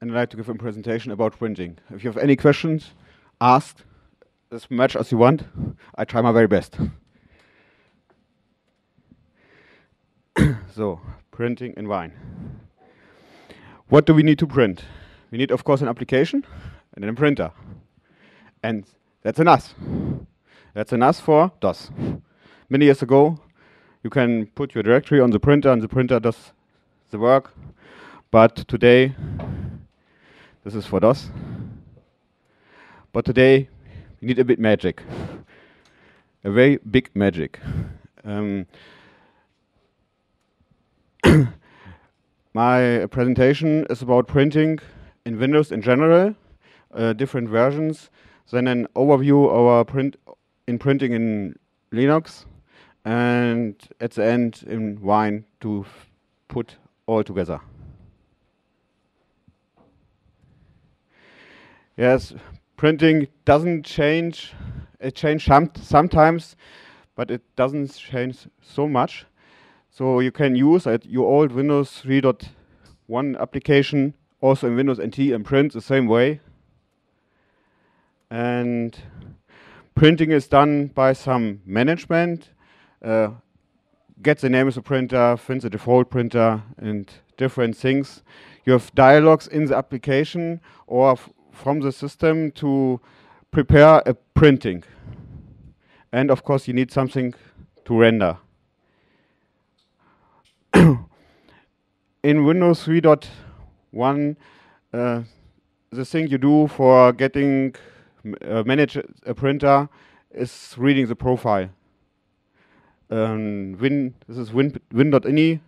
and I'd like to give a presentation about printing. If you have any questions, ask as much as you want. I try my very best. so, printing in wine. What do we need to print? We need, of course, an application and a printer. And that's an NAS. That's a NAS for DOS. Many years ago, you can put your directory on the printer and the printer does the work. But today, this is for DOS. But today, we need a bit magic. A very big magic. Um, my presentation is about printing in Windows in general, uh, different versions, then an overview of our print in printing in Linux, and at the end in Wine to put all together. Yes, printing doesn't change. It changes some, sometimes, but it doesn't change so much. So you can use at your old Windows 3.1 application also in Windows NT and print the same way. And printing is done by some management. Uh, get the name of the printer, find the default printer, and different things. You have dialogues in the application or from the system to prepare a printing. And of course, you need something to render. in Windows 3.1, uh, the thing you do for getting uh, manage a printer is reading the profile. Um, win this is win win.ini,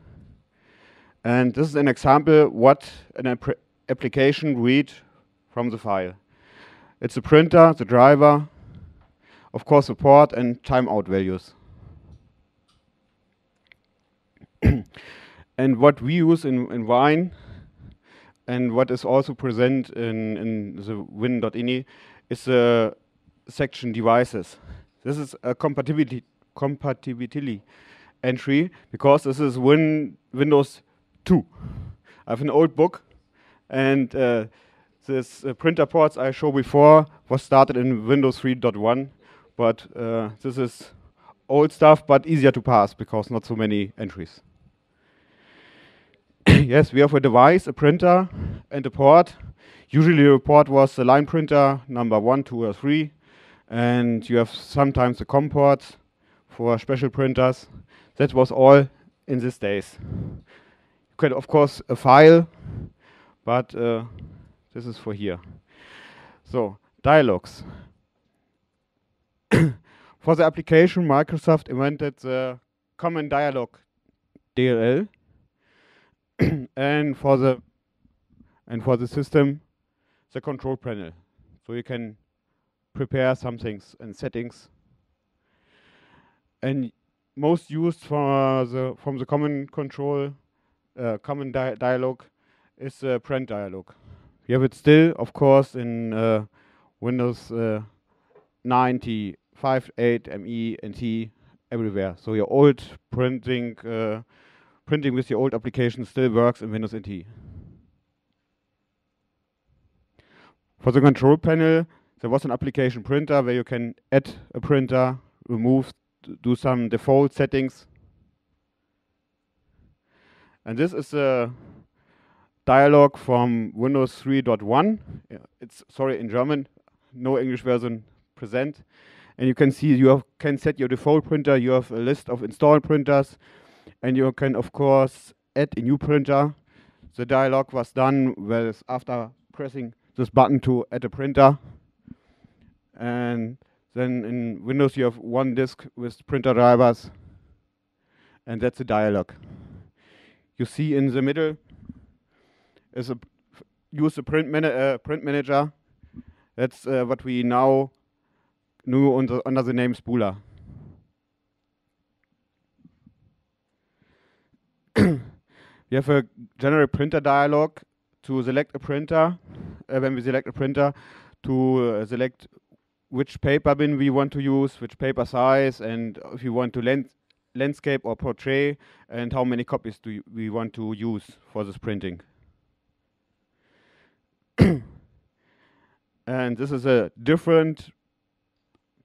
and this is an example what an application read from the file. It's the printer, the driver, of course the port and timeout values. and what we use in, in Wine and what is also present in, in the win.ini is the section devices. This is a compatibility, compatibility entry because this is win Windows 2. I have an old book and uh, this uh, printer ports I showed before was started in Windows 3.1, but uh, this is old stuff, but easier to pass because not so many entries. yes, we have a device, a printer, and a port. Usually a port was the line printer, number one, two, or three, and you have sometimes the COM ports for special printers. That was all in these days. You could, of course, a file, but uh, this is for here. So, dialogues. for the application, Microsoft invented the Common Dialog DLL, and for the and for the system, the control panel. So you can prepare some things and settings. And most used for the from the common control, uh, common di dialog, is the print dialog. You have it still, of course, in uh, Windows uh, 95, 8, ME, and T, everywhere. So your old printing, uh, printing with your old application still works in Windows NT. For the control panel, there was an application printer where you can add a printer, remove, do some default settings. And this is a dialog from Windows 3.1. It's sorry in German, no English version present. And you can see you have, can set your default printer. You have a list of installed printers, and you can of course add a new printer. The dialog was done with after pressing this button to add a printer. And then in Windows you have one disk with printer drivers, and that's the dialog. You see in the middle is a use the print, man uh, print manager. That's uh, what we now knew under, under the name Spooler. we have a general printer dialog to select a printer. Uh, when we select a printer, to uh, select which paper bin we want to use, which paper size, and if you want to land landscape or portrait, and how many copies do we want to use for this printing. and this is a different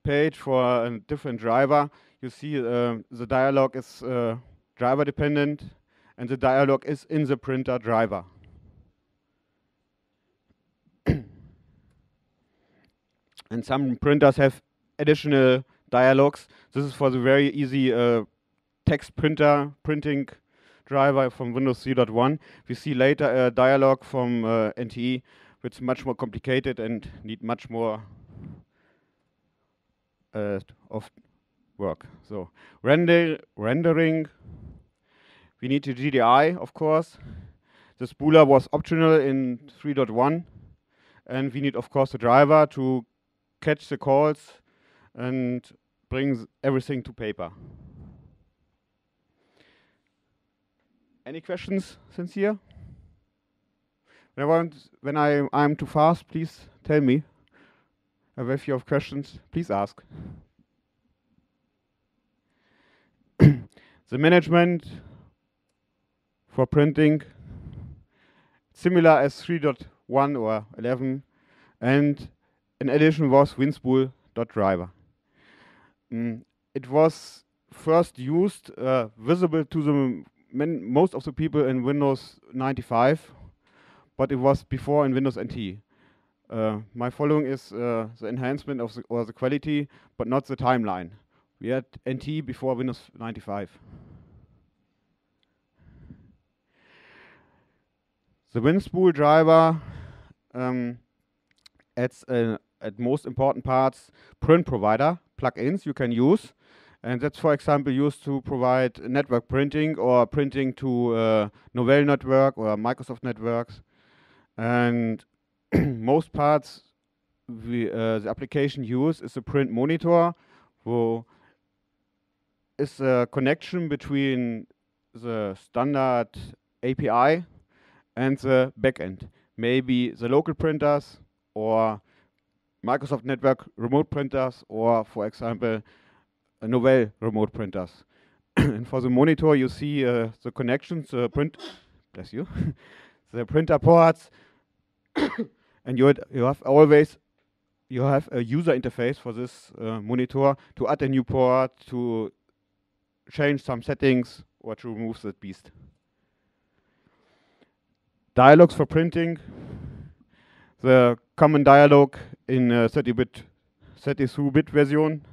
page for a different driver. You see uh, the dialog is uh, driver dependent and the dialog is in the printer driver. and some printers have additional dialogs. This is for the very easy uh, text printer printing driver from Windows 3.1. We see later a dialog from uh, NTE, which is much more complicated and need much more uh, of work. So render rendering, we need the GDI, of course. The spooler was optional in 3.1, and we need, of course, the driver to catch the calls and brings everything to paper. Any questions since here? When I want, when I I'm too fast, please tell me. If you have questions, please ask. the management for printing similar as 3.1 or 11 and in addition was WinSpool.driver. Mm, it was first used uh, visible to the most of the people in Windows 95, but it was before in Windows NT. Uh, my following is uh, the enhancement of the, or the quality, but not the timeline. We had NT before Windows 95. The WinSpool driver um, adds uh, at most important parts print provider plugins you can use. And that's, for example, used to provide network printing or printing to uh, Novell Network or Microsoft Networks. And most parts we, uh, the application use is a print monitor, who is a connection between the standard API and the backend. Maybe the local printers or Microsoft Network remote printers or, for example, Novell remote printers. and for the monitor, you see uh, the connections, the print, bless you, the printer ports, and you you have always you have a user interface for this uh, monitor to add a new port, to change some settings, or to remove that beast. Dialogues for printing. The common dialog in 30-bit, 32-bit version,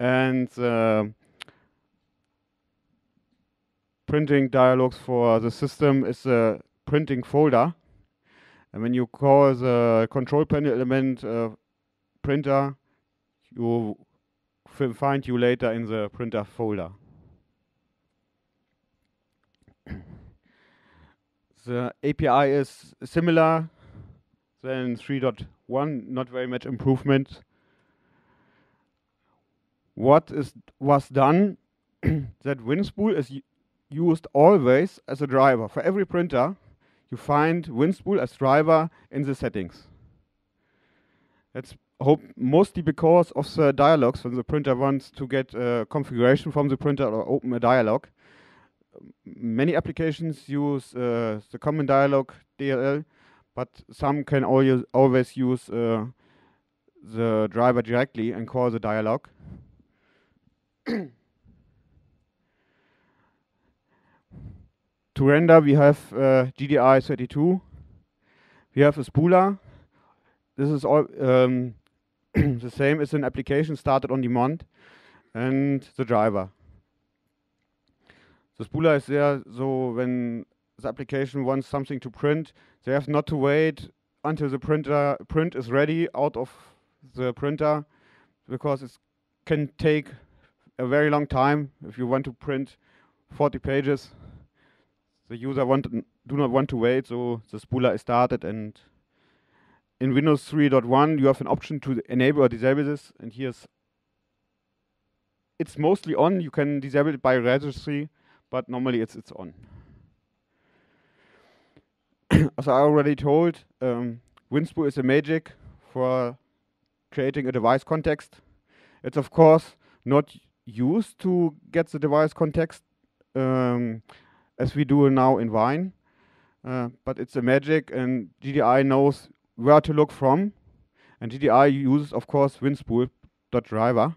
and uh, printing dialogs for the system is a printing folder. And when you call the control panel element uh, printer, you find you later in the printer folder. the API is similar than 3.1, not very much improvement. What is was done that WinSpool is used always as a driver. For every printer, you find WinSpool as driver in the settings. That's hope mostly because of the dialogues when the printer wants to get a configuration from the printer or open a dialog. Many applications use uh, the common dialog DLL but some can always use uh, the driver directly and call the dialog. to render, we have uh, GDI32. We have a spooler. This is all um, the same as an application started on demand and the driver. The spooler is there so when the application wants something to print, they have not to wait until the printer print is ready out of the printer because it can take a very long time if you want to print 40 pages. The user want do not want to wait, so the spooler is started and in Windows 3.1 you have an option to enable or disable this and here's it's mostly on, you can disable it by registry, but normally it's it's on. as I already told, um, is a magic for creating a device context. It's of course not used to get the device context um, as we do now in Wine. uh, but it's a magic, and GDI knows where to look from. And GDI uses, of course, WinSpool.driver.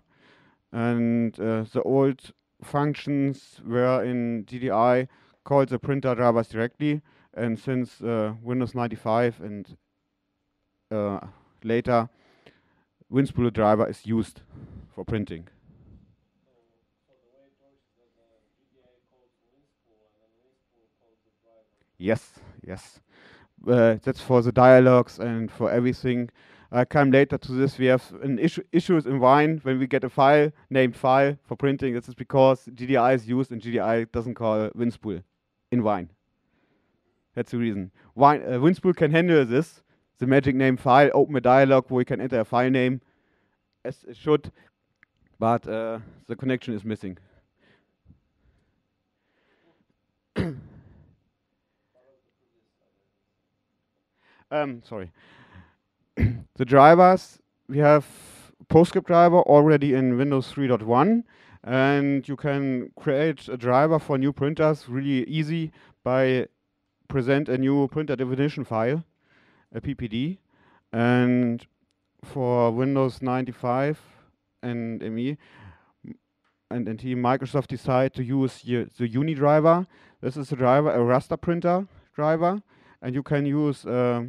And uh, the old functions were in GDI called the printer drivers directly. And since uh, Windows 95 and uh, later, WinSpool driver is used for printing. Yes, yes. Uh, that's for the dialogues and for everything. I come later to this. We have an issue issues in Wine when we get a file named file for printing. This is because GDI is used and GDI doesn't call WinSpool in Wine. That's the reason. Wine, uh, WinSpool can handle this. The magic name file, open a dialog where you can enter a file name as it should, but uh, the connection is missing. um, sorry. the drivers, we have PostScript driver already in Windows 3.1 and you can create a driver for new printers really easy by present a new printer definition file, a PPD, and for Windows 95 and ME and NT, Microsoft decided to use the Uni driver. This is a driver, a raster printer driver, and you can use uh,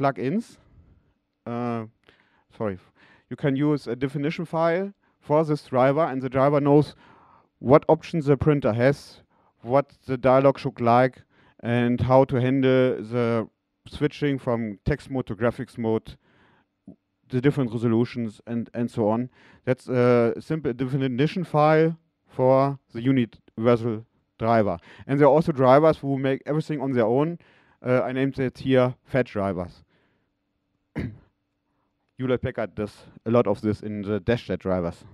plugins. Uh, sorry, you can use a definition file for this driver, and the driver knows what options the printer has, what the dialog should like, and how to handle the switching from text mode to graphics mode, the different resolutions, and, and so on. That's a simple definition file for the universal driver. And there are also drivers who make everything on their own. Uh, I named it here fat drivers. Hewlett Packard does a lot of this in the DeskJet drivers.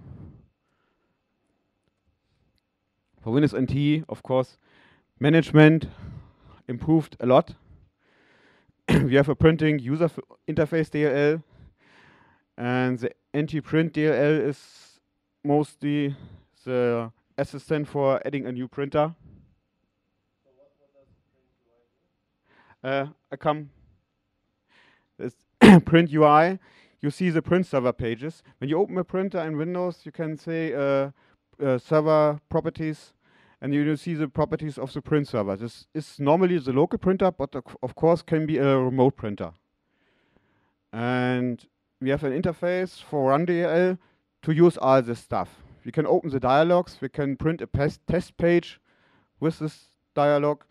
For Windows NT, of course, management improved a lot. we have a printing user interface DLL, and the NT print DLL is mostly the assistant for adding a new printer. So what, what uh, I come print UI. You see the print server pages. When you open a printer in Windows, you can say uh, uh, server properties and you see the properties of the print server. This is normally the local printer, but of course can be a remote printer. And we have an interface for RunDLL to use all this stuff. We can open the dialogues, we can print a test page with this dialog,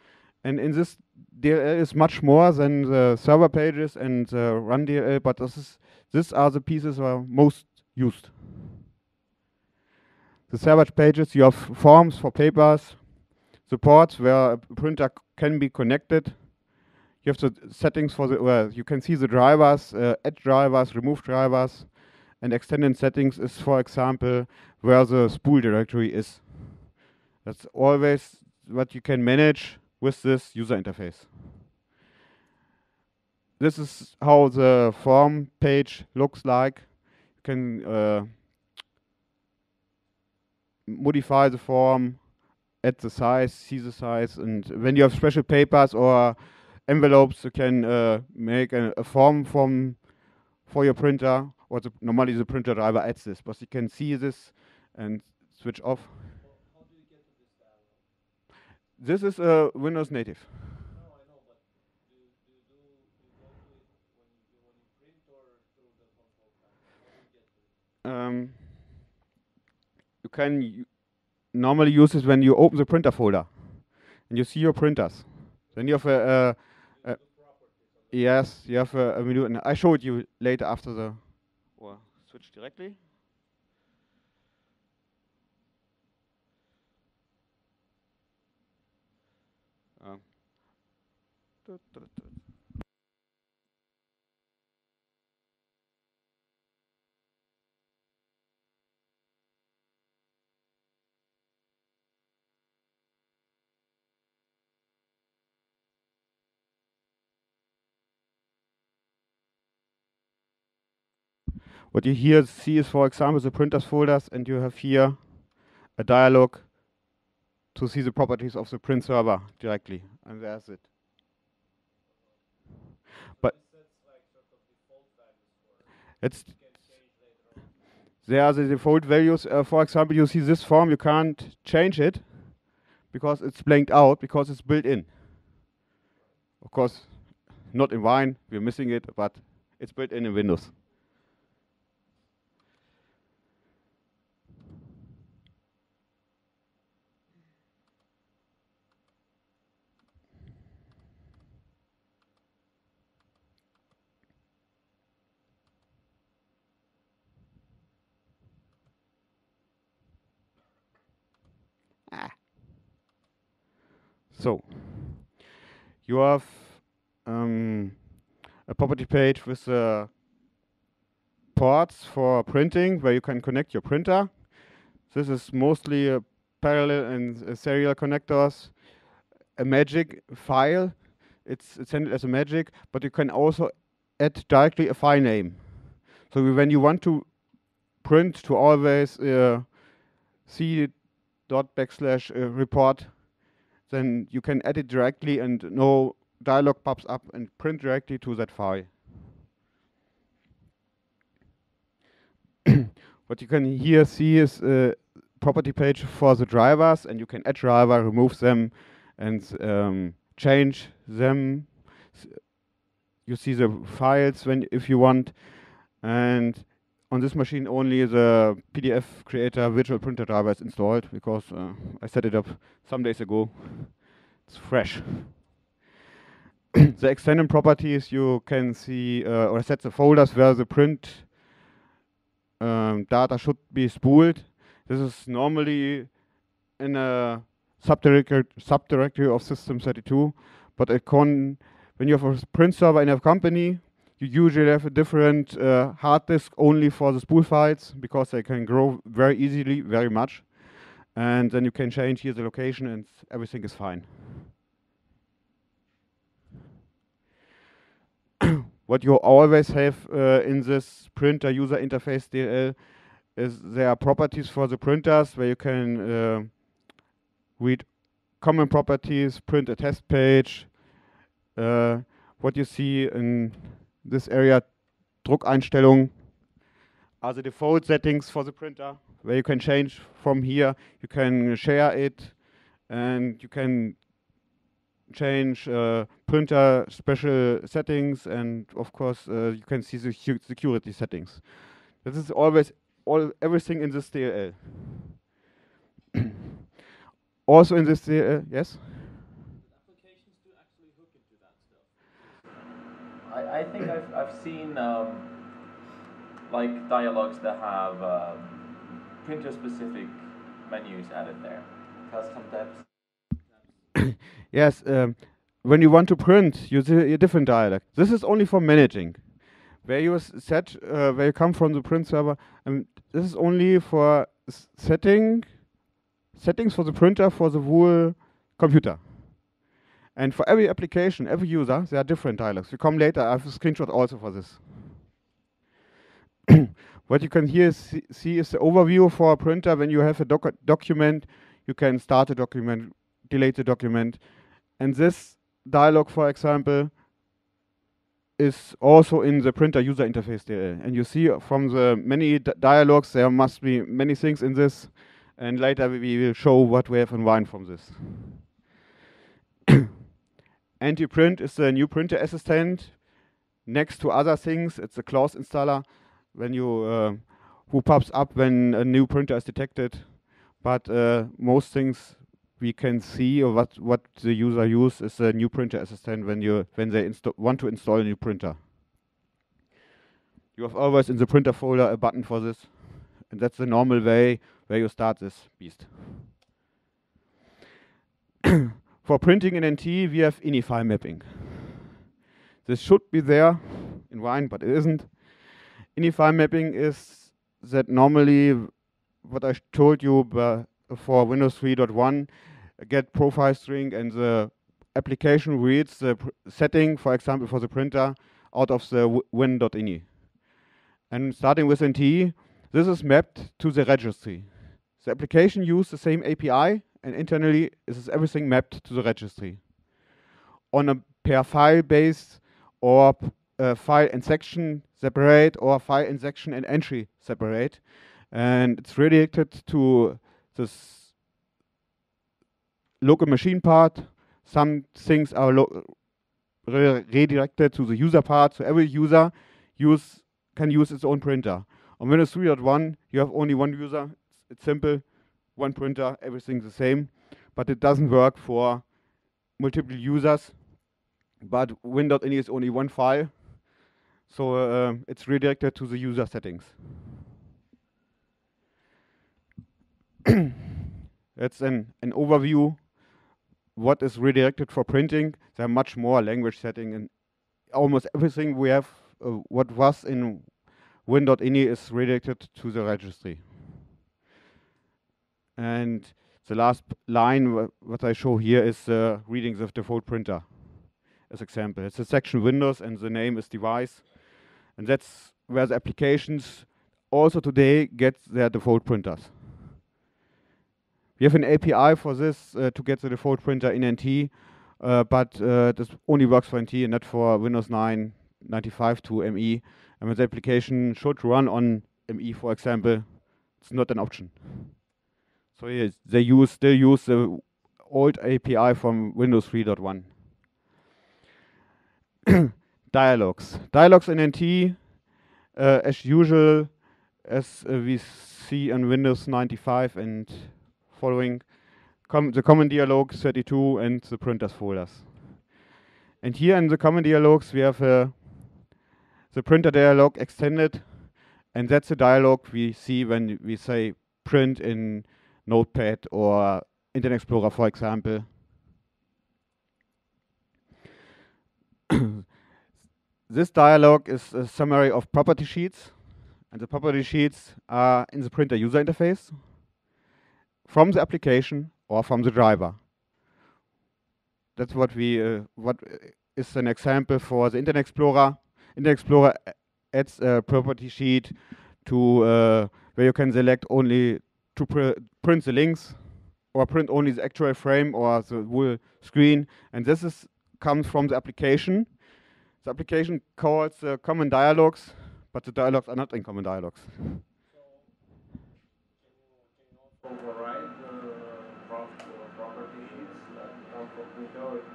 and in this DLL is much more than the server pages and the RunDLL, but this is, these are the pieces that are most used the server pages, you have forms for papers, supports where a printer can be connected. You have the settings for the, well, you can see the drivers, uh, add drivers, remove drivers, and extended settings is, for example, where the spool directory is. That's always what you can manage with this user interface. This is how the form page looks like. You can uh, modify the form, add the size, see the size, and when you have special papers or envelopes, you can uh, make a, a, form from for your printer, or the, normally the printer driver adds this, but you can see this and switch off. This is a Windows native. um, you can normally use this when you open the printer folder and you see your printers. Then you have a, a, yes, you have a, a, menu, and I showed you later after the or switch directly. What you here see is, for example, the printers folders, and you have here a dialog to see the properties of the print server directly. And there's it. But it's there are the default values. Uh, for example, you see this form, you can't change it because it's blanked out because it's built in. Of course, not in Wine, we're missing it, but it's built in in Windows. So you have um, a property page with uh, ports for printing where you can connect your printer. This is mostly a parallel and serial connectors, a magic file. It's, it's sent as a magic, but you can also add directly a file name. So when you want to print to always uh, see dot backslash uh, report then you can edit directly and no dialog pops up and print directly to that file. what you can here see is a property page for the drivers and you can add driver, remove them and um, change them. You see the files when if you want and on this machine only the PDF creator virtual printer driver is installed because uh, I set it up some days ago. It's fresh. the extended properties you can see uh, or set the folders where the print um, data should be spooled. This is normally in a subdirectory, subdirectory of System32, but it can, when you have a print server in a company, you usually have a different uh, hard disk only for the spool files because they can grow very easily, very much. And then you can change here the location and everything is fine. what you always have uh, in this printer user interface DLL is there are properties for the printers where you can uh, read common properties, print a test page, uh, what you see in this area Druckeinstellungen are the default settings for the printer where you can change from here. You can share it and you can change uh, printer special settings and of course uh, you can see the security settings. This is always all everything in this DLL. also in this DLL, yes? I, I think I've, I've seen um, like dialogues that have um, printer specific menus added there. Custom tabs. yes, um, when you want to print, use a, different dialog. This is only for managing. Where you set, uh, where you come from the print server, and this is only for setting settings for the printer for the whole computer. And for every application, every user, there are different dialogues. We come later, I have a screenshot also for this. what you can here see, see, is the overview for a printer. When you have a doc document, you can start a document, delete the document. And this dialog, for example, is also in the printer user interface. And you see from the many dialogues, there must be many things in this. And later we will show what we have in mind from this. NT print is the new printer assistant. Next to other things, it's a class installer when you uh, who pops up when a new printer is detected. But uh, most things we can see or what what the user use is a new printer assistant when you when they want to install a new printer. You have always in the printer folder a button for this, and that's the normal way where you start this beast. For printing in NT, we have ini file mapping. This should be there in Wine, but it isn't. Ini file mapping is that normally what I told you for Windows 3.1 get profile string and the application reads the setting, for example, for the printer out of the win.ini. And starting with NT, this is mapped to the registry. The application uses the same API and internally is everything mapped to the registry on a per file base or uh, file and section separate or file and section and entry separate. And it's redirected to this local machine part. Some things are re redirected to the user part, so every user use can use its own printer. On Windows 3.1, you have only one user. It's simple, one printer, everything the same, but it doesn't work for multiple users. But Win.ini is only one file, so uh, it's redirected to the user settings. That's an, an overview what is redirected for printing. There are much more language setting and almost everything we have, uh, what was in Win.ini is redirected to the registry. And the last line what I show here is uh, reading of default printer as example. It's a section Windows and the name is device. And that's where the applications also today get their default printers. We have an API for this uh, to get the default printer in NT, uh, but uh, this only works for NT and not for Windows 9 95 to ME. And when the application should run on ME, for example, it's not an option. So yes, they use still use the old API from Windows 3.1. dialogues. Dialogues in NT, uh, as usual, as uh, we see on Windows 95 and following com the common dialog 32 and the printers folders. And here in the common dialogues we have uh, the printer dialog extended and that's the dialog we see when we say print in Notepad or Internet Explorer for example. this dialog is a summary of property sheets and the property sheets are in the printer user interface from the application or from the driver. That's what we uh, what is an example for the Internet Explorer. Internet Explorer adds a property sheet to uh, where you can select only to pr print the links or print only the actual frame or the whole screen. And this is comes from the application. The application calls the common dialogues, but the dialogues are not in common dialogues. override the property sheets that come from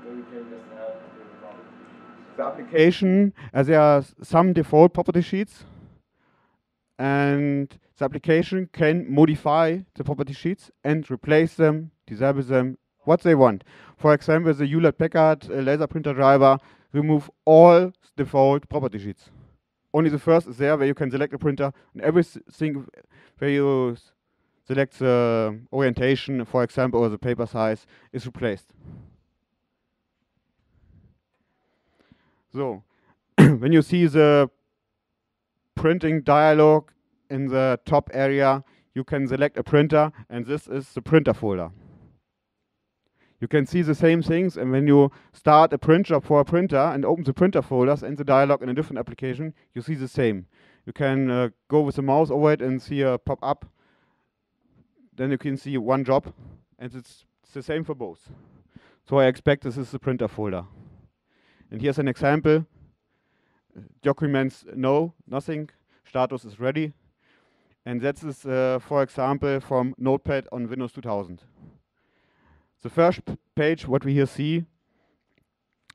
or you can just add the property sheets? The application, as there are some default property sheets, and the application can modify the property sheets and replace them, disable them, what they want. For example, the Hewlett Packard uh, laser printer driver remove all default property sheets. Only the first is there where you can select a printer and everything where you select the orientation, for example, or the paper size is replaced. So, when you see the printing dialog in the top area, you can select a printer, and this is the printer folder. You can see the same things, and when you start a print job for a printer and open the printer folders and the dialog in a different application, you see the same. You can uh, go with the mouse over it and see a pop up then you can see one job, and it's, it's the same for both. So I expect this is the printer folder. And here's an example. Documents no, nothing. Status is ready. And that is, uh, for example, from Notepad on Windows 2000. The first page, what we here see,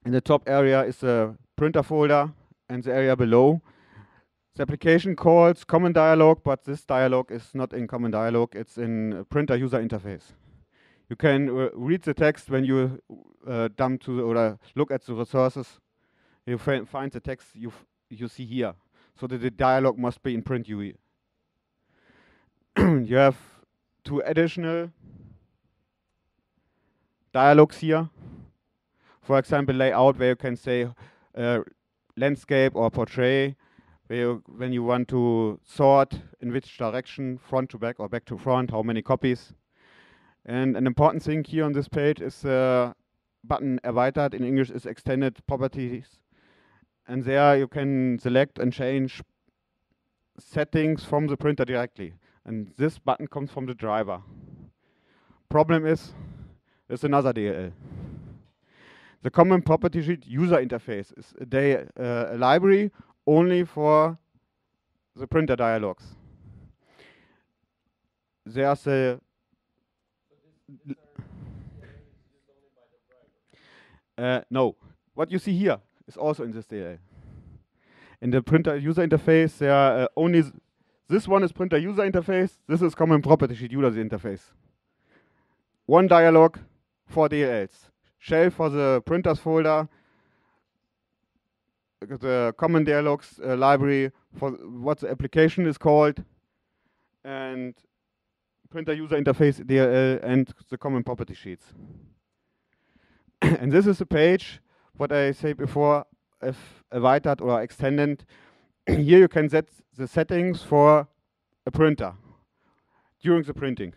in the top area is the printer folder, and the area below the application calls common dialog, but this dialog is not in common dialog, it's in printer user interface. You can uh, read the text when you uh, dump to or look at the resources. You find the text you you see here. So that the dialog must be in print UI. you have two additional dialogues here. For example, layout where you can say uh, landscape or portrait where you, when you want to sort in which direction, front to back or back to front, how many copies. And an important thing here on this page is the button erweitert, in English is extended properties. And there you can select and change settings from the printer directly. And this button comes from the driver. problem is, there's another DLL. The common property sheet user interface is a, uh, a library only for the printer dialogues. There's a uh, no. What you see here is also in this DLL. In the printer user interface, there are uh, only this one is printer user interface. This is common property sheet user interface. One dialog, four DLLs. Shell for the printers folder, the common dialogues uh, library for what the application is called, and printer user interface DLL and the common property sheets. and this is a page, what I said before, if erweitert or extended. Here you can set the settings for a printer during the printing.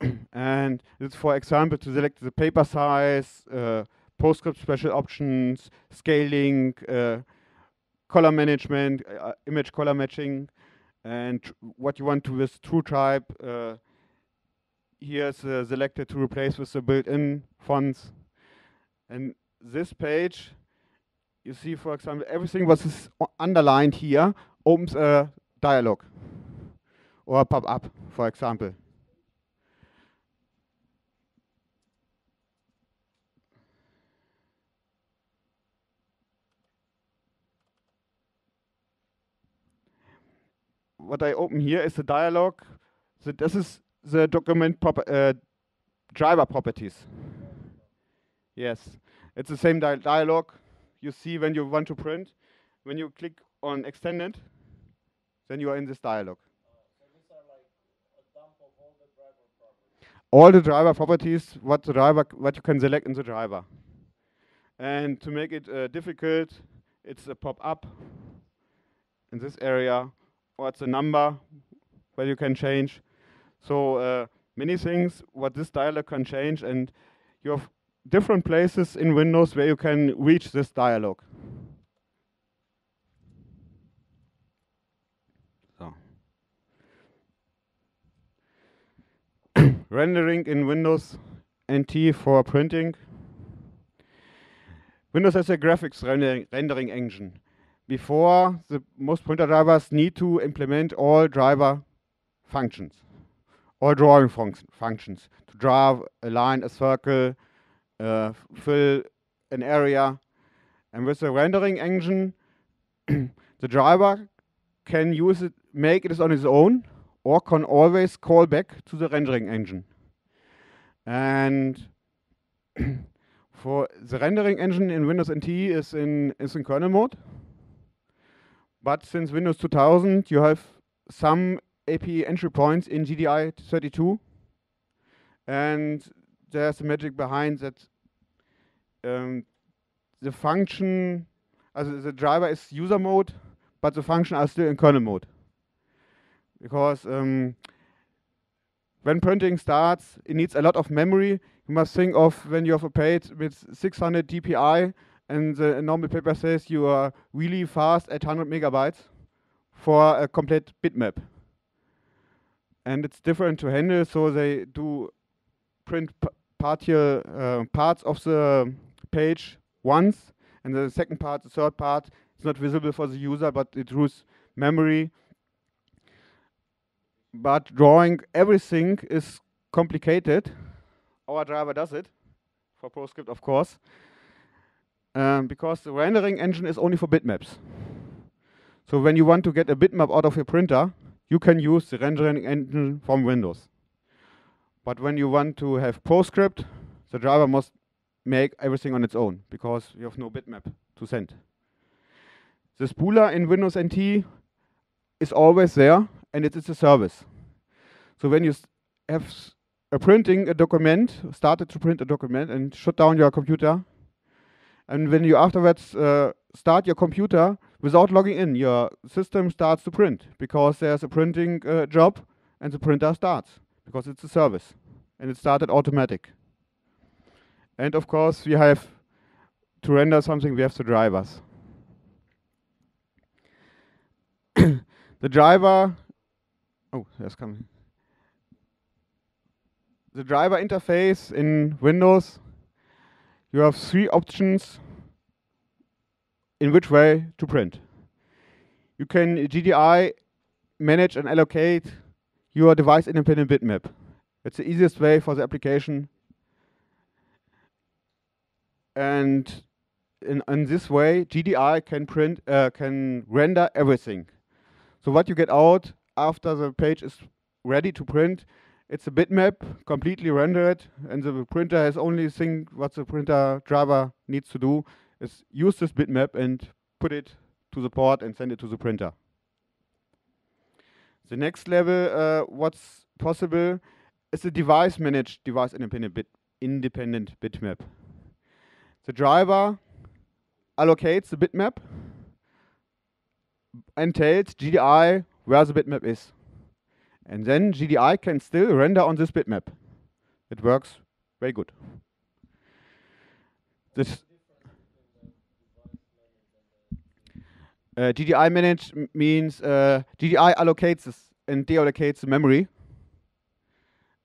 and it's for example to select the paper size, uh, PostScript special options, scaling, uh, color management, uh, image color matching, and what you want to with TrueType. Uh, here's uh, selected to replace with the built-in fonts. And this page, you see, for example, everything what is underlined here opens a dialog or a pop-up, for example. what I open here is the dialog. So this is the document proper, uh, driver properties. Yes, it's the same di dialog you see when you want to print. When you click on extended, then you are in this dialog. all the driver properties, what the driver, what you can select in the driver. And to make it uh, difficult, it's a pop-up in this area or it's a number where you can change. So uh, many things what this dialog can change and you have different places in Windows where you can reach this dialog. So. Rendering in Windows NT for printing. Windows has a graphics rendering, rendering engine before the most printer drivers need to implement all driver functions, all drawing func functions to draw a line, a circle, uh, fill an area. And with the rendering engine, the driver can use it, make it on its own, or can always call back to the rendering engine. And for the rendering engine in Windows NT is in is in kernel mode. But since Windows 2000, you have some API entry points in GDI 32. And there's a magic behind that um, the function, as the driver is user mode, but the function are still in kernel mode. Because um, when printing starts, it needs a lot of memory. You must think of when you have a page with 600 dpi and the normal paper says you are really fast at 100 megabytes for a complete bitmap. And it's different to handle, so they do print partial uh, parts of the page once, and the second part, the third part, is not visible for the user, but it draws memory. But drawing everything is complicated. Our driver does it, for PostScript, of course um, because the rendering engine is only for bitmaps. So when you want to get a bitmap out of your printer, you can use the rendering engine from Windows. But when you want to have PostScript, the driver must make everything on its own because you have no bitmap to send. The spooler in Windows NT is always there and it is a service. So when you have a printing a document, started to print a document and shut down your computer, and when you afterwards uh, start your computer without logging in, your system starts to print because there's a printing uh, job and the printer starts because it's a service and it started automatic. And of course, we have to render something, we have the drivers. the driver, oh, there's coming. the driver interface in Windows, you have three options in which way to print. You can GDI manage and allocate your device independent bitmap. It's the easiest way for the application. And in, in this way, GDI can print, uh, can render everything. So what you get out after the page is ready to print, it's a bitmap, completely rendered, and the printer has only thing what the printer driver needs to do is use this bitmap and put it to the port and send it to the printer. The next level, uh, what's possible, is a device managed device independent bit independent bitmap. The driver allocates the bitmap and tells GDI where the bitmap is. And then GDI can still render on this bitmap. It works very good. This uh, GDI manage means uh, GDI allocates and deallocates the memory,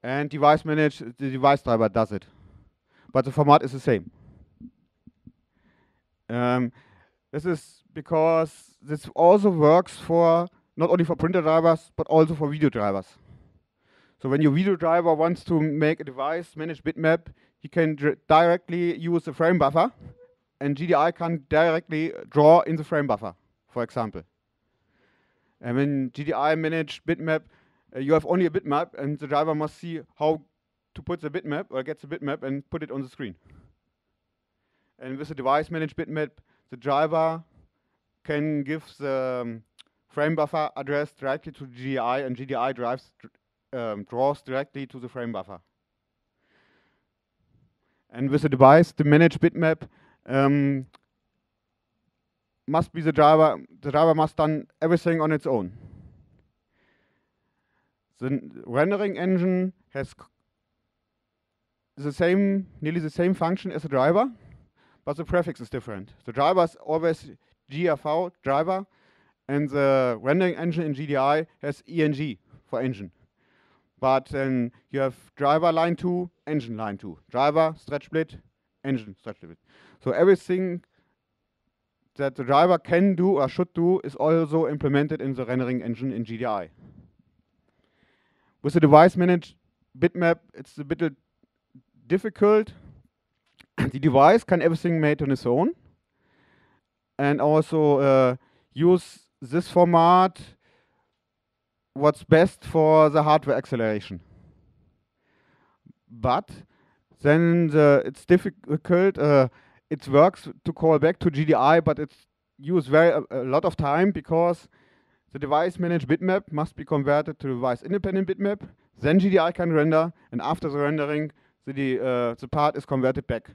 and device manage the device driver does it, but the format is the same. Um, this is because this also works for not only for printer drivers but also for video drivers. So when your video driver wants to make a device manage bitmap, he can directly use the frame buffer, and GDI can directly draw in the frame buffer, for example. And when GDI manage bitmap, uh, you have only a bitmap, and the driver must see how to put the bitmap or get the bitmap and put it on the screen. And with the device managed bitmap, the driver can give the um, frame buffer address directly to GDI, and GDI drives um, draws directly to the frame buffer. And with the device, the managed bitmap um, must be the driver. The driver must done everything on its own. The rendering engine has the same, nearly the same function as the driver, but the prefix is different. The driver is always DRV driver, and the rendering engine in GDI has ENG for engine. But then you have driver line 2, engine line 2. Driver, StretchBlt, engine, StretchBlt. So everything that the driver can do or should do is also implemented in the rendering engine in GDI. With the device managed bitmap, it's a bit difficult the device can everything made on its own and also uh, use this format what's best for the hardware acceleration. But then the, it's difficult. Uh, it works to call back to GDI, but it's use very a, a, lot of time because the device managed bitmap must be converted to device independent bitmap. Then GDI can render, and after the rendering, the uh, the part is converted back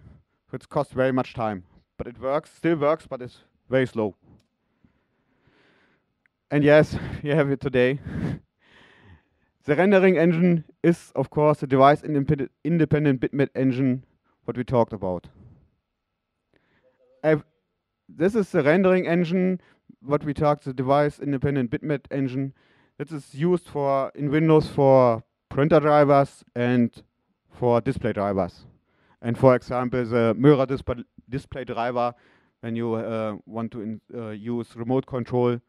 which costs very much time. But it works, still works, but it's very slow. And yes, you have it today. the rendering engine is, of course, the device independent, independent bitmap engine, what we talked about. This is the rendering engine, what we talked, the device independent bitmap engine. This is used for in Windows for printer drivers and for display drivers. And for example, the mirror display, display driver, when you uh, want to in, uh, use remote control,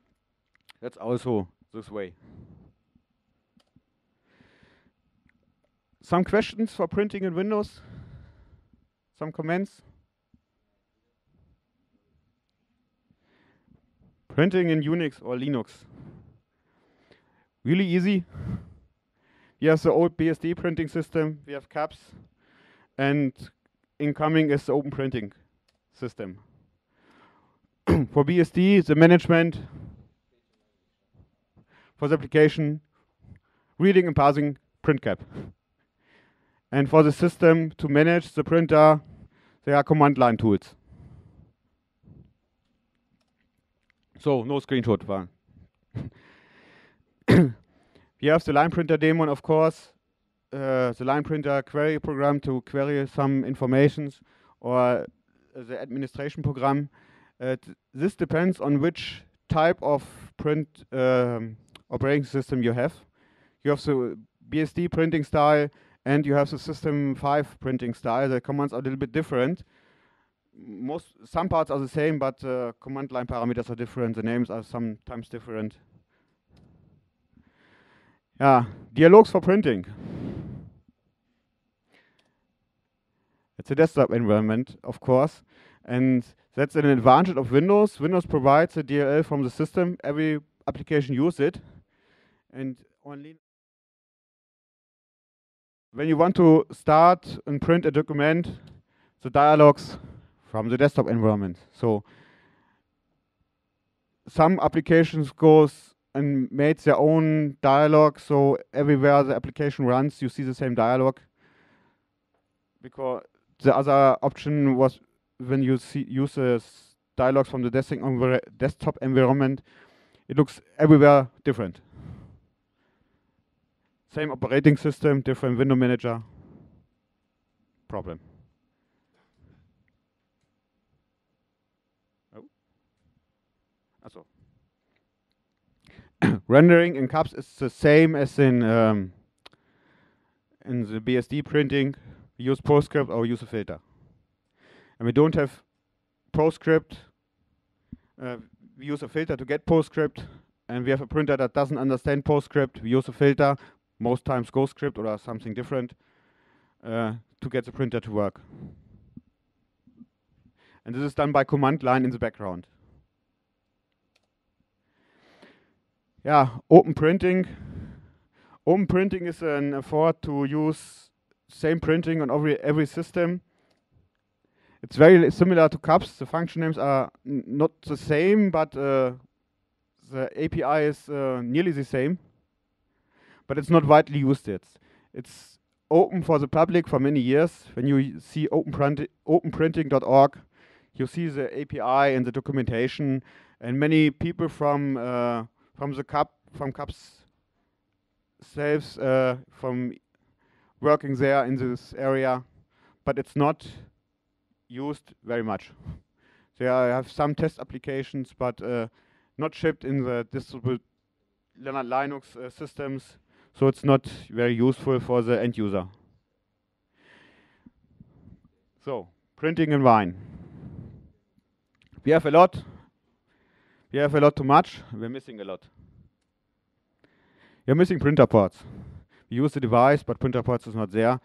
that's also this way. Some questions for printing in Windows? Some comments? Printing in Unix or Linux. Really easy. We have the old BSD printing system. We have CUPS and incoming is the open printing system. for BSD, the management for the application, reading and parsing printcap. And for the system to manage the printer, there are command line tools. So no screenshot. we have the line printer daemon, of course, uh, the line printer query program to query some informations or the administration program. Uh, this depends on which type of print um, operating system you have. You have the BSD printing style and you have the system 5 printing style. The commands are a little bit different. Most some parts are the same, but uh, command line parameters are different. The names are sometimes different. Yeah, dialogues for printing. It's a desktop environment, of course, and that's an advantage of Windows. Windows provides a DLL from the system. Every application uses it, and only when you want to start and print a document, the dialogues from the desktop environment. So some applications goes and made their own dialog, so everywhere the application runs, you see the same dialog. Because the other option was when you see use the dialogues from the desktop environment, it looks everywhere different. Same operating system, different window manager. Problem. Oh. Also. Rendering in CUPS is the same as in um, in the BSD printing We use PostScript or use a filter. And we don't have PostScript. Uh, we use a filter to get PostScript, and we have a printer that doesn't understand PostScript. We use a filter, most times GhostScript or something different, uh, to get the printer to work. And this is done by command line in the background. Yeah, open printing. Open printing is an effort to use same printing on every every system. It's very similar to CUPS. The function names are not the same, but uh, the API is uh, nearly the same. But it's not widely used yet. It's open for the public for many years. When you see openprint openprinting.org, you see the API and the documentation, and many people from uh, from the CUP from CUPS saves uh, from working there in this area, but it's not used very much. There I have some test applications, but uh, not shipped in the distributed Linux uh, systems, so it's not very useful for the end user. So, printing in Wine. We have a lot. We have a lot too much. We're missing a lot. We're missing printer ports We use the device, but printer ports is not there.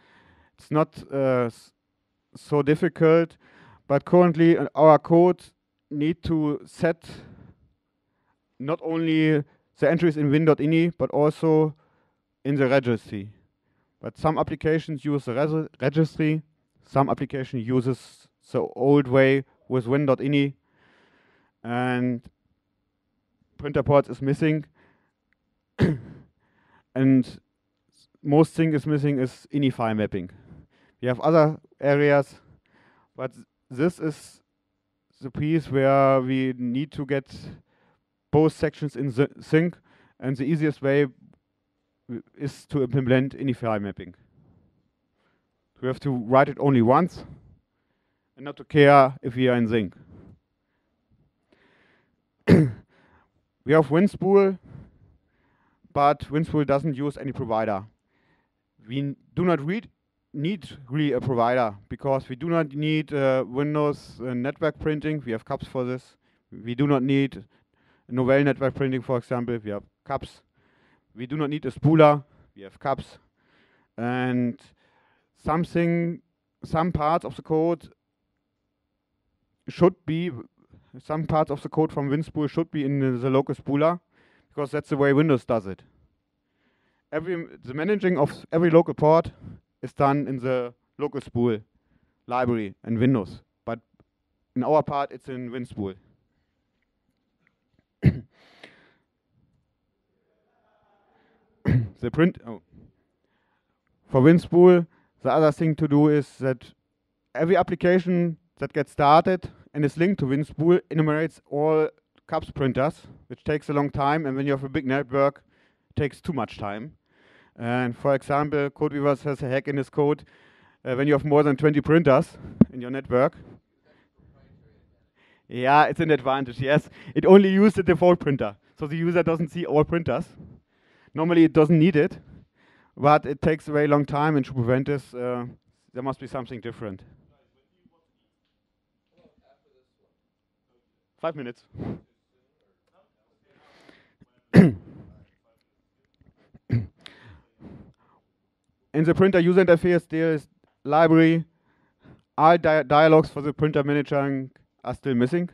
It's not uh, so difficult, but currently uh, our code need to set not only the entries in win.ini, but also in the registry. But some applications use the registry, some application uses the old way with win.ini, and printer ports is missing. and most thing is missing is ini file mapping. We have other areas, but this is the piece where we need to get both sections in sync, and the easiest way is to implement ini file mapping. We have to write it only once, and not to care if we are in sync. we have WinSpool, but WinSpool doesn't use any provider we do not read need really a provider because we do not need uh, Windows uh, network printing. We have CUPS for this. We do not need Novell network printing, for example. We have CUPS. We do not need a spooler. We have CUPS. And something, some parts of the code should be, some parts of the code from WinSpool should be in the, the local spooler because that's the way Windows does it every the managing of every local port is done in the local spool library in Windows, but in our part it's in WinSpool. the print oh. for WinSpool, the other thing to do is that every application that gets started and is linked to WinSpool enumerates all CUPS printers, which takes a long time, and when you have a big network, it takes too much time. And for example, CodeWeavers has a hack in his code uh, when you have more than 20 printers in your network. Yeah, it's an advantage, yes. It only uses the default printer. So the user doesn't see all printers. Normally it doesn't need it. but it takes a very long time, and to prevent this, uh, there must be something different. Five minutes. In the printer user interface, there is library. All dia dialogues for the printer managing are still missing.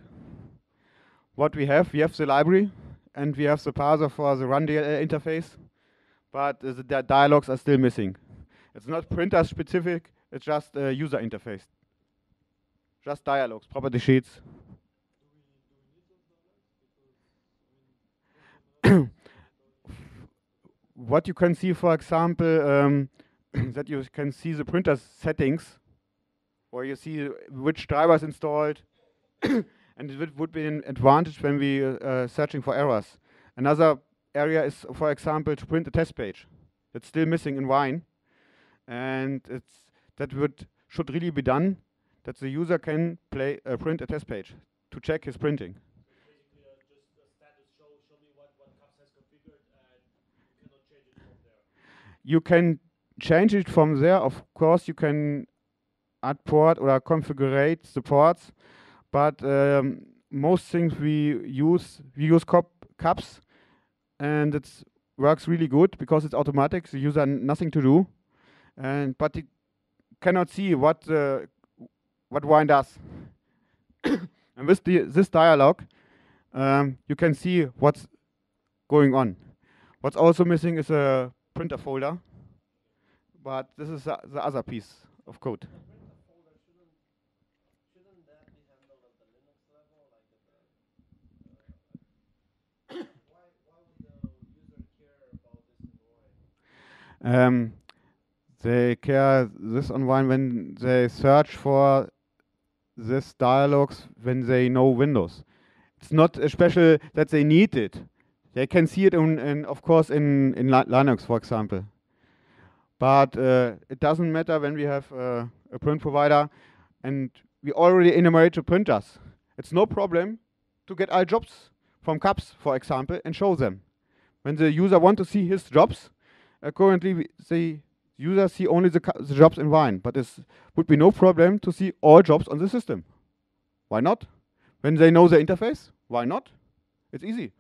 What we have, we have the library, and we have the parser for the run DLL interface, but uh, the di dialogues are still missing. It's not printer specific, it's just a user interface. Just dialogues, property sheets. what you can see, for example, um, that you can see the printer settings, or you see which drivers installed, and it would be an advantage when we uh, uh, searching for errors. Another area is, for example, to print a test page. That's still missing in Wine, and it's that would should really be done. That the user can play uh, print a test page to check his printing. You can change it from there. Of course, you can add port or configure the ports, but um, most things we use we use CUPS, and it works really good because it's automatic. The user nothing to do, and but it cannot see what uh, what wine does. and with the, this dialog, um, you can see what's going on. What's also missing is a printer folder, but this is the, the other piece of code. Um, they care this on Wine when they search for this dialogues when they know Windows. It's not a special that they need it. They can see it in, in of course, in, in Linux, for example. But uh, it doesn't matter when we have uh, a print provider and we already enumerate the printers. It's no problem to get all jobs from CUPS, for example, and show them. When the user want to see his jobs, uh, currently the user see only the, the jobs in Wine, but it would be no problem to see all jobs on the system. Why not? When they know the interface, why not? It's easy.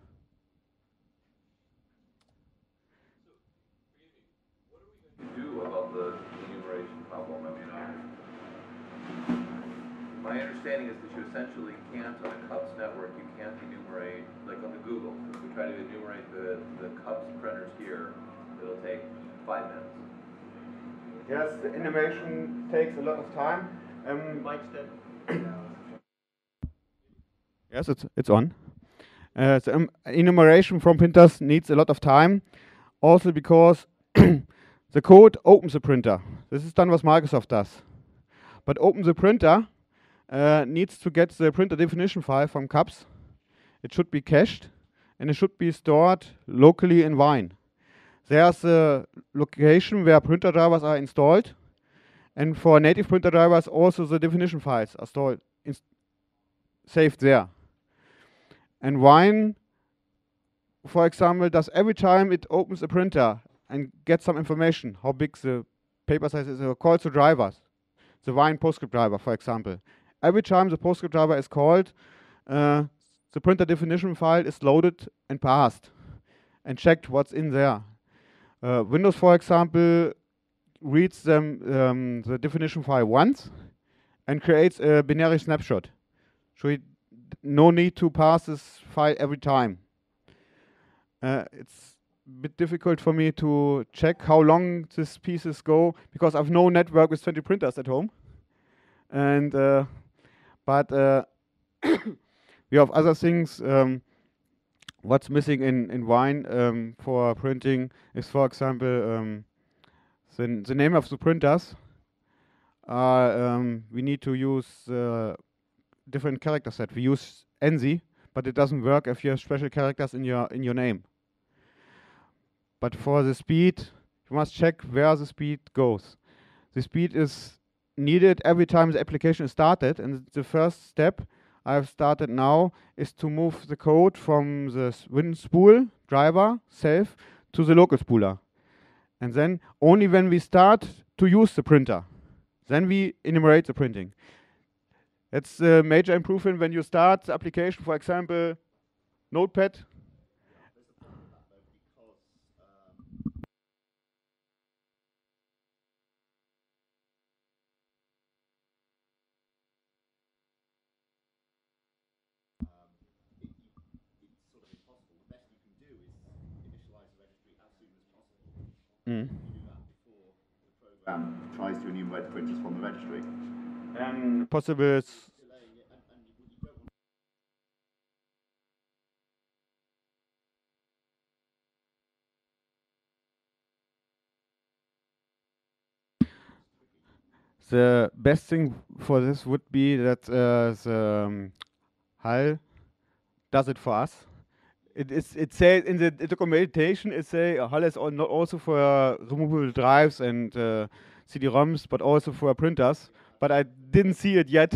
My understanding is that you essentially can't, on a CUPS network, you can't enumerate, like on the Google, if we try to enumerate the, the CUPS printers here, it'll take five minutes. Yes, the enumeration takes a lot of time. Um, yes, it's, it's on. Uh, the um, enumeration from printers needs a lot of time, also because the code opens the printer. This is done what Microsoft does. But open the printer uh, needs to get the printer definition file from CUPS. It should be cached and it should be stored locally in Wine. There's a location where printer drivers are installed and for native printer drivers also the definition files are stored saved there. And Wine, for example, does every time it opens a printer and gets some information, how big the paper size is, or calls the drivers, the Wine PostScript driver, for example every time the PostScript driver is called, uh, the printer definition file is loaded and passed and checked what's in there. Uh, Windows, for example, reads them um, the definition file once and creates a binary snapshot. So no need to pass this file every time. Uh, it's a bit difficult for me to check how long these pieces go because I've no network with 20 printers at home. And uh, but uh, we have other things. Um, what's missing in, in wine um, for printing is, for example, um, the, the name of the printers. Um, we need to use uh, different character set. We use ANSI, but it doesn't work if you have special characters in your in your name. But for the speed, you must check where the speed goes. The speed is needed every time the application is started. And the first step I've started now is to move the code from the WinSpool driver self to the local spooler. And then only when we start to use the printer, then we enumerate the printing. It's a major improvement when you start the application, for example, Notepad. Mm. program tries to enumerate the printers from the registry. And possible s- the best thing for this would be that uh, the um, HAL does it for us. It is it says in the documentation it say uh, HAL is not also for removable drives and uh, CD-ROMs, but also for printers. But I didn't see it yet.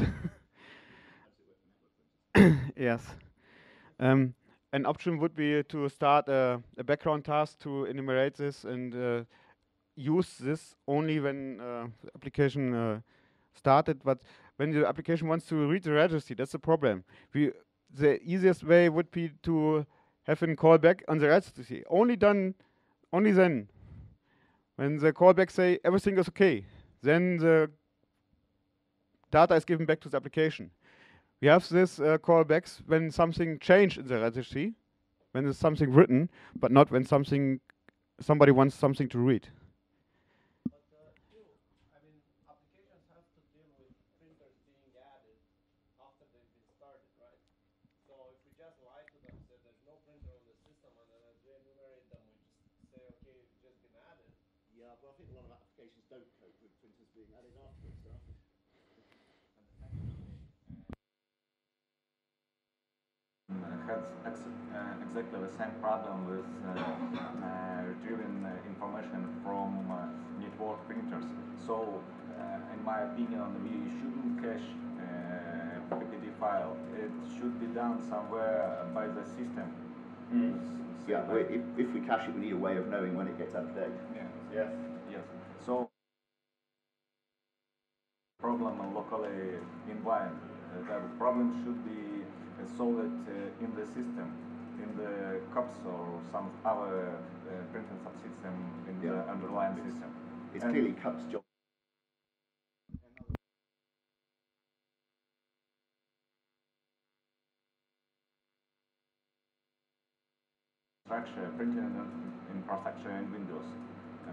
yes. Um, an option would be to start a, a background task to enumerate this and uh, use this only when uh, the application uh, started. But when the application wants to read the registry, that's the problem. We, the easiest way would be to have a callback on the registry. Only done, only then. When the callback say everything is okay, then the data is given back to the application. We have this uh, callbacks when something changed in the registry, when there's something written, but not when something somebody wants something to read. But uh, still, I mean, applications have to deal with printers being added after they've been started, right? So if we just lie to them, say there's no printer on the system, and then as we enumerate them, we just say, okay, it's just been added. Yeah, but I think a lot of applications don't cope with printers being added afterwards. So I think has ex- uh, exactly the same problem with uh, uh, retrieving uh, information from uh, network printers. So, uh, in my opinion, we shouldn't cache uh, PPD file. It should be done somewhere by the system. S- yeah, we- if, if we cache it, we need a way of knowing when it gets out of date. yeah. Yes. Yes. So problem locally in. Uh, the problem should be solved uh, in the system, in the CUPS or some other uh, printing subsystem in the Yeah. underlying system. It's And- clearly CUP's job. infrastructure, printing infrastructure in Windows.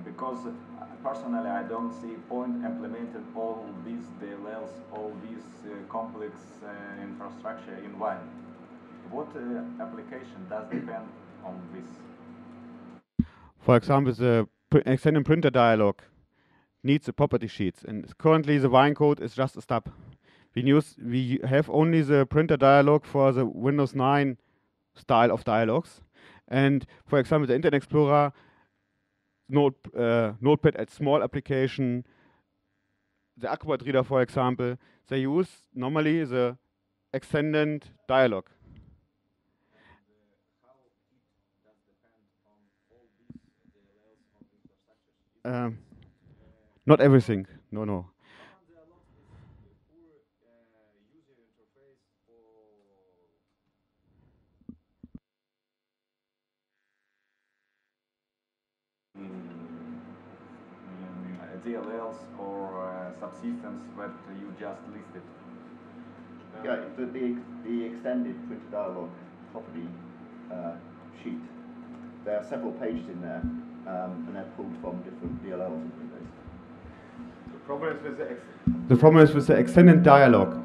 Because uh, personally I don't see point implementing all these DLLs, all these uh, complex uh, infrastructure in Wine. What application does depend on this? For example, the extended printer dialog needs the property sheets, and currently the Wine code is just a stub. We use we have only the printer dialog for the Windows 9 style of dialogues, and for example, the Internet Explorer Note, uh, Notepad as small application, the Acrobat Reader, for example, they use normally the extended dialog. Um, not everything. No, no. in uh, DLLs or uh, subsystems that you just listed. Yeah, the, the, the extended printer dialog property uh, sheet. There are several pages in there, um, and they're pulled from different DLLs in Windows. The problem is with the, the problem is with the extended dialog.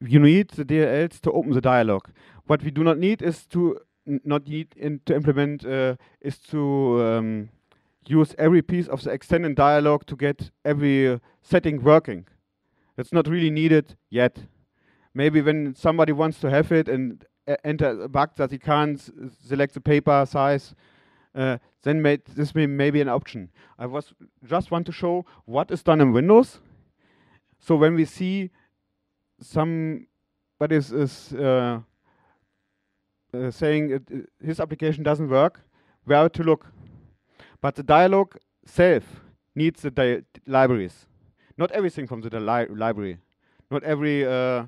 You need the DLLs to open the dialog. What we do not need is to not need in, to implement uh, is to um, use every piece of the extended dialog to get every uh, setting working. It's not really needed yet. Maybe when somebody wants to have it and e- enter a bug that he can't select the paper size, uh, then this may, may be an option. I was just want to show what is done in Windows. So when we see somebody is, is uh, uh, saying it, uh, his application doesn't work, where to look. But the dialog self needs the di libraries. Not everything from the li library. Not every, uh,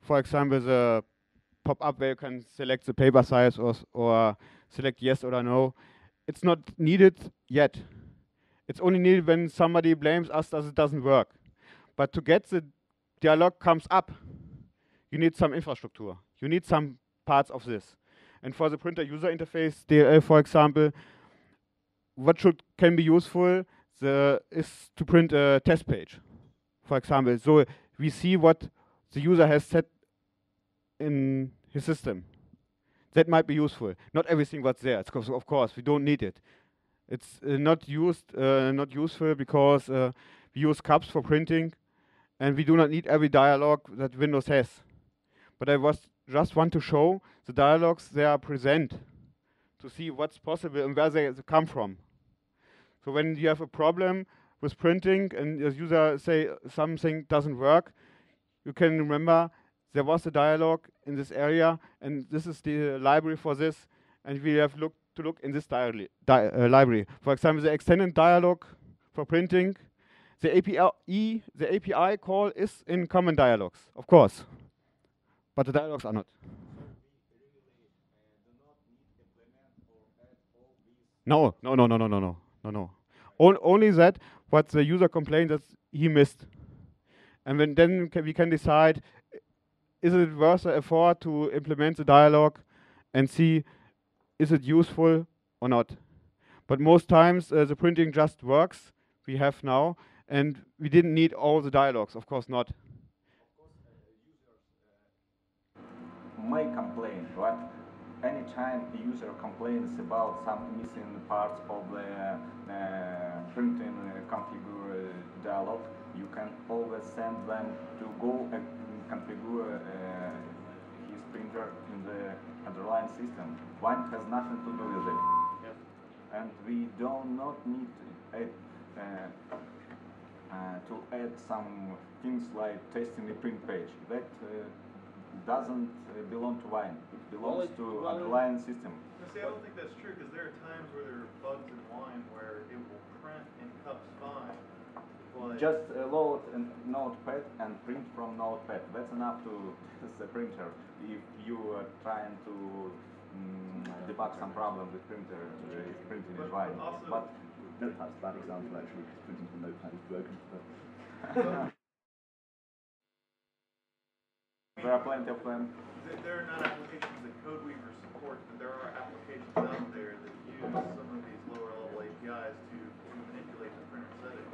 for example, the pop-up where you can select the paper size or, or select yes or no. It's not needed yet. It's only needed when somebody blames us that it doesn't work. But to get the dialog comes up, you need some infrastructure. You need some parts of this. And for the printer user interface, DLL, for example, what should can be useful the, is to print a test page, for example. So we see what the user has set in his system. That might be useful. Not everything what's there, of course we don't need it. It's uh, not used, uh, not useful because uh, we use CUPS for printing, and we do not need every dialog that Windows has. But I was just want to show the dialogues they are present to see what's possible and where they come from. So when you have a problem with printing and the user say something doesn't work, you can remember there was a dialog in this area and this is the library for this and we have looked to look in this di uh, library. For example, the extended dialog for printing, the API, the API call is in common dialogs, of course, but the dialogs are not. No, no, no, no, no, no, no, no, no. On only that what the user complained that he missed. And when then we can decide, is it worth the effort to implement the dialog and see, is it useful or not? But most times uh, the printing just works, we have now, and we didn't need all the dialogues, of course not. may complain, but anytime the user complains about some missing parts of the uh, printing uh, configure dialog, you can always send them to go and configure uh, his printer in the underlying system. Wine has nothing to do with it. Yes. And we do not need to add, uh, uh, to add some things like testing the print page. That uh, doesn't uh, belong to Wine. It belongs Well, it- to well, it- underlying system. Now, see, I don't think that's true because there are times where there are bugs in wine where it will print in cups fine, but Just uh, load a notepad and print from notepad. That's enough to test the printer if you are trying to mm, debug some problem with printer uh, if printing is But- Wine. but also- But Notepad's a bad example actually, because printing from Notepad is broken. But there are plenty of them. there are not applications that CodeWeaver supports, but there are applications out there that use some of these lower level APIs to, to manipulate the printer settings.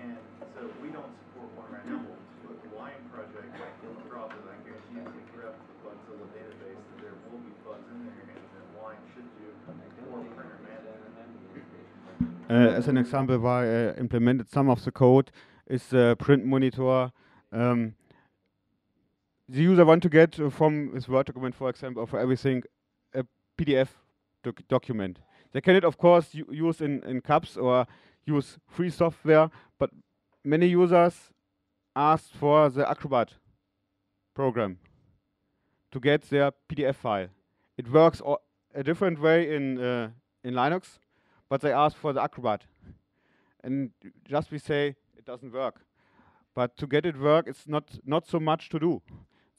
And so we don't support one right now, but the wine project, like Illustrate, I guarantee you, if you grab the Bugzilla database, that there will be bugs in there, and that wine should do more printer management. Uh, as an example, why I implemented some of the code is the print monitor. Um, the user want to get uh, from his Word document, for example, or for everything, a PDF doc document. They can it, of course, use in, in CUPS or use free software, but many users asked for the Acrobat program to get their PDF file. It works a different way in uh, in Linux, but they ask for the Acrobat. And just we say it doesn't work. But to get it work, it's not not so much to do.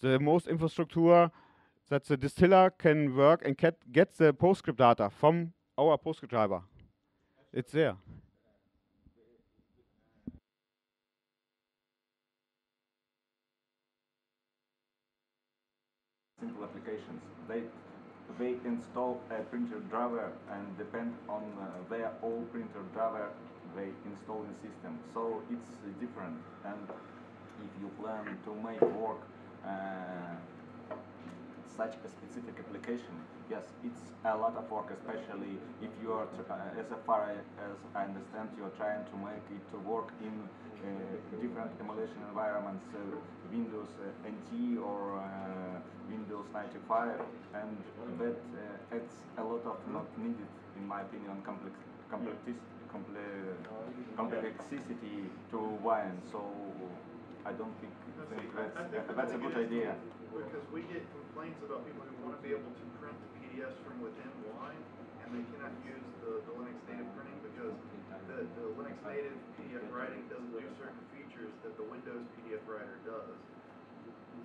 The most infrastructure that the distiller can work and get get the PostScript data from our PostScript driver. It's there. simple applications. They they install a printer driver and depend on uh, their own printer driver they install in system. So it's different. And if you plan to make work such a specific application, yes, it's a lot of work, especially if you are, uh, as far as I understand, you are trying to make it to work in uh, different emulation environments, uh, Windows uh, NT or uh, Windows 95, and that uh, adds a lot of not needed, in my opinion, complex, complexis, comple, complexity to wine. So I don't think, think that's, I think the that's a good idea. Because we get complaints about people who want to be able to print the PDFs from within Wine, and they cannot use the, the Linux native printing because the, the Linux native PDF writing doesn't do certain features that the Windows PDF writer does.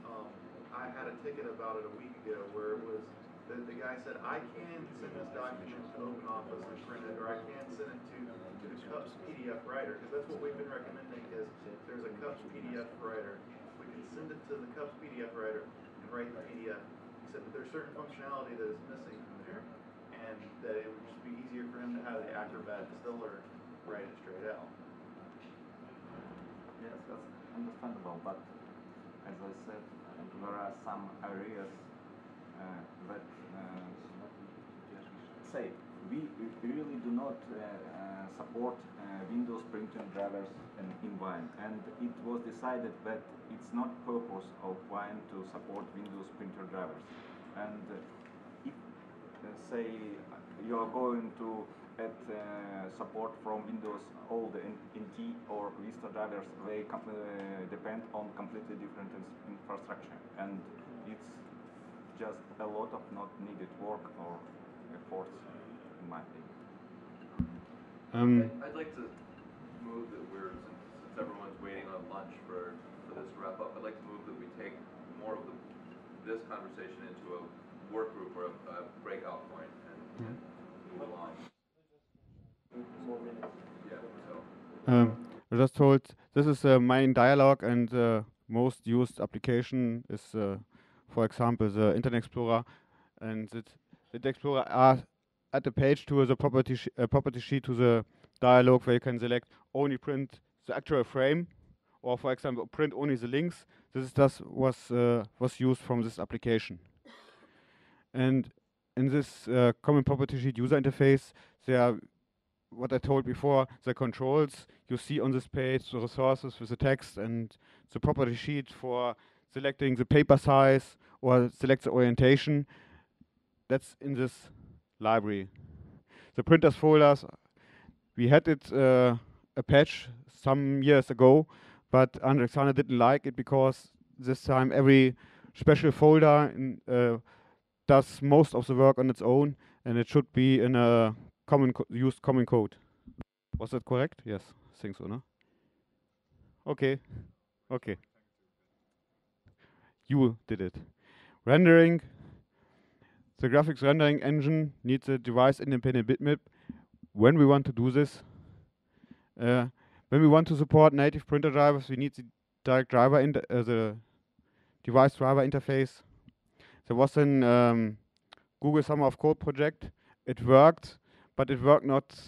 Um, I had a ticket about it a week ago where it was, the, the guy said, I can send this document to OpenOffice and print it, or I can send it to, to the CUPS PDF writer, because that's what we've been recommending is there's a CUPS PDF writer. We can send it to the CUPS PDF writer and write the PDF. He said, but there's certain functionality that is missing from there, and that it would just be easier for him to have the Acrobat distiller write it straight out. Yes, that's understandable, but as I said, there are some areas uh, that uh, say we really do not uh, uh, support uh, Windows printing drivers in, in Wine, and it was decided that it's not purpose of Wine to support Windows printer drivers, and if uh, say you are going to add uh, support from Windows old NT or Vista drivers, they depend on completely different infrastructure, and it's just a lot of not needed work or efforts, in my opinion. Um, I'd like to move that we're, since, since everyone's waiting on lunch for, for this wrap up, I'd like to move that we take more of the, this conversation into a work group or a, a breakout point and, and move along. Yeah, so. Um, I just told this is the main dialog and the most used application is, uh, for example, the Internet Explorer, and the Internet Explorer are at the page to the property uh, property sheet to the dialog where you can select only print the actual frame, or for example print only the links. This is just was uh, was used from this application, and in this uh, common property sheet user interface there are what I told before, the controls you see on this page, the resources with the text and the property sheet for selecting the paper size or select the orientation. That's in this library. The printers folders, we had it uh, a patch some years ago, but Alexandre didn't like it because this time every special folder in, uh, does most of the work on its own, and it should be in a common co- used common code. Was that correct? Yes, I think so, no? Okay, okay. You did it. Rendering. The graphics rendering engine needs a device independent bitmap. When we want to do this, uh, when we want to support native printer drivers, we need the direct driver uh, the device driver interface. There was an um, Google Summer of Code project. It worked, but it worked not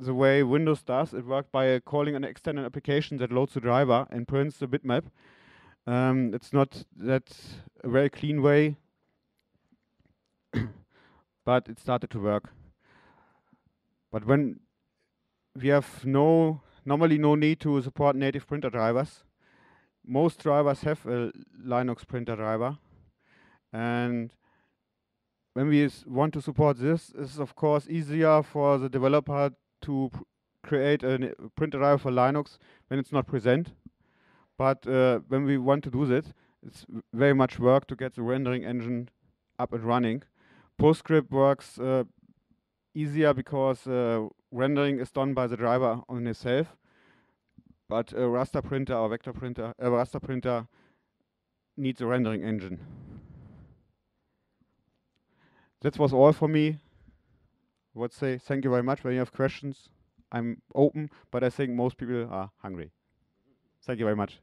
the way Windows does. It worked by uh, calling an external application that loads the driver and prints the bitmap. Um, it's not that a very clean way, but it started to work. But when we have no normally no need to support native printer drivers, most drivers have a Linux printer driver, and when we want to support this, it's of course easier for the developer to create a printer driver for Linux when it's not present. But uh, when we want to do this, it's very much work to get the rendering engine up and running. PostScript works uh, easier because uh, rendering is done by the driver on itself. But a raster printer or vector printer, a raster printer needs a rendering engine. That was all for me. I would say thank you very much. When you have questions, I'm open, but I think most people are hungry. Thank you very much.